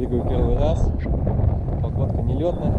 Прыгаю первый раз. Погодка нелетная.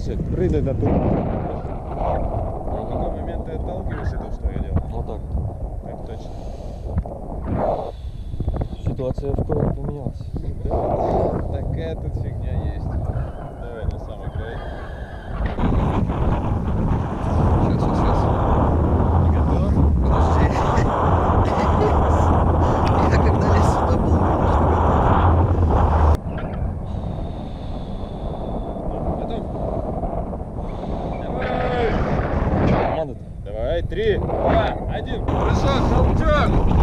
Задача прыгнуть на трубу. В какой момент ты отталкиваешься, то что я делал? Вот так. Так точно. Ситуация в кровь поменялась. Да, такая тут фигня есть. Три, два, один. Прыжок, толчок!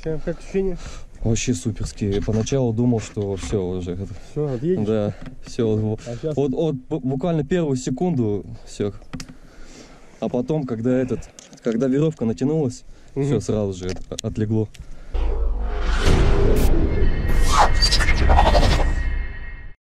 Все, включаем. Как ощущение? Вообще суперские. Поначалу думал, что все уже. Все, отъедешь? Да, все. Вот, А сейчас вот, вот бу- буквально первую секунду все. А потом, когда этот, когда веревка натянулась, все Мгм. сразу же отлегло.